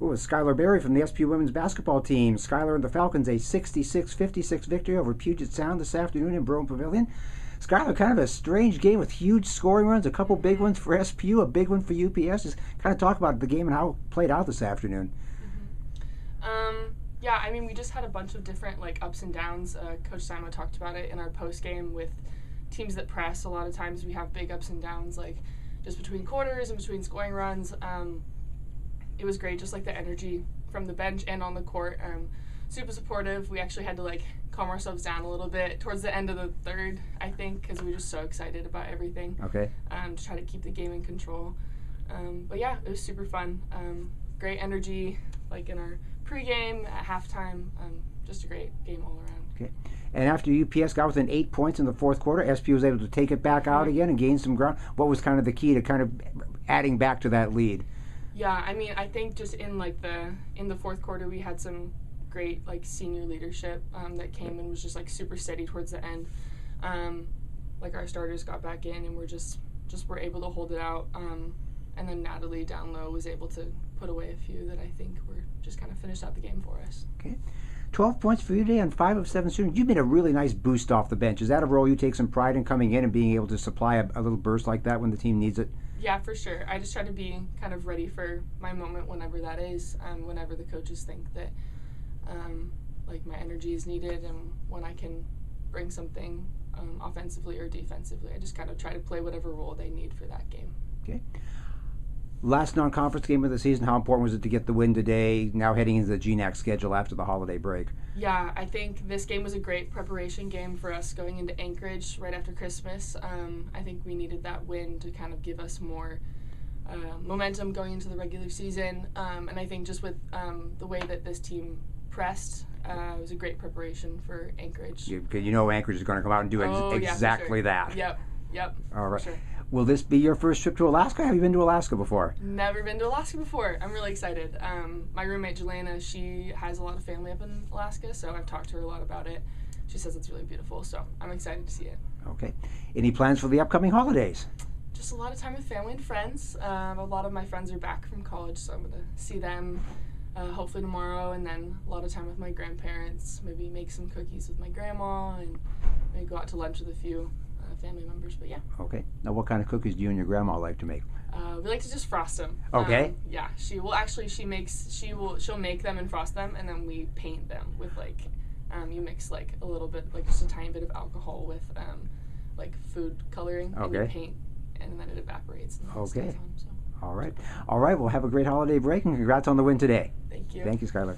Ooh, Schuyler Berry from the SP women's basketball team. Schuyler and the Falcons a 66-56 victory over Puget Sound this afternoon in Brougham Pavilion. Schuyler, kind of a strange game with huge scoring runs, a couple big ones for SPU, a big one for UPS. Just kind of talk about the game and how it played out this afternoon. Um, yeah, I mean, we just had a bunch of different like ups and downs. Uh, Coach Simo talked about it in our post game with teams that press. A lot of times we have big ups and downs, like just between quarters and between scoring runs. Um, it was great, just like the energy from the bench and on the court. Um, super supportive. We actually had to like calm ourselves down a little bit towards the end of the third, I think, because we were just so excited about everything. Okay. Um, to try to keep the game in control. Um, but yeah, it was super fun. Um, great energy, like in our pregame, at halftime. Um, just a great game all around. Okay. And after UPS got within eight points in the fourth quarter, SP was able to take it back out again and gain some ground. What was kind of the key to kind of adding back to that lead? Yeah, I mean, I think just in like the in the fourth quarter, we had some great like senior leadership um, that came and was just like super steady towards the end. Um, like our starters got back in and we're just just were able to hold it out. Um, and then Natalie down low was able to put away a few that I think were just kind of finished out the game for us. Okay. 12 points for you today on 5 of 7 shooting. You made a really nice boost off the bench. Is that a role you take some pride in coming in and being able to supply a, a little burst like that when the team needs it? Yeah, for sure. I just try to be kind of ready for my moment whenever that is, um, whenever the coaches think that um, like my energy is needed and when I can bring something um, offensively or defensively. I just kind of try to play whatever role they need for that game. Okay. Last non-conference game of the season. How important was it to get the win today? Now heading into the GNAC schedule after the holiday break. Yeah, I think this game was a great preparation game for us going into Anchorage right after Christmas. Um, I think we needed that win to kind of give us more uh, momentum going into the regular season. Um, and I think just with um, the way that this team pressed, uh, it was a great preparation for Anchorage. You, you know Anchorage is going to come out and do ex- Oh, yeah, exactly sure. that. Yep, yep. All right. sure. Will this be your first trip to Alaska? Have you been to Alaska before? Never been to Alaska before. I'm really excited. Um, my roommate Jelena, she has a lot of family up in Alaska, so I've talked to her a lot about it. She says it's really beautiful, so I'm excited to see it. Okay. Any plans for the upcoming holidays? Just a lot of time with family and friends. Um, a lot of my friends are back from college, so I'm gonna see them uh, hopefully tomorrow, and then a lot of time with my grandparents. Maybe make some cookies with my grandma, and maybe go out to lunch with a few uh, family members. But yeah, Okay. Now, what kind of cookies do you and your grandma like to make? uh, we like to just frost them. Okay. Um, yeah, she will actually. She makes. She will. She'll make them and frost them, and then we paint them with like. Um, you mix like a little bit, like just a tiny bit of alcohol with um, like food coloring, and you Okay. paint, and then it evaporates. And then it Okay. stays on, so All right. All right. Well, have a great holiday break and congrats on the win today. thank you. Thank you, Schuyler.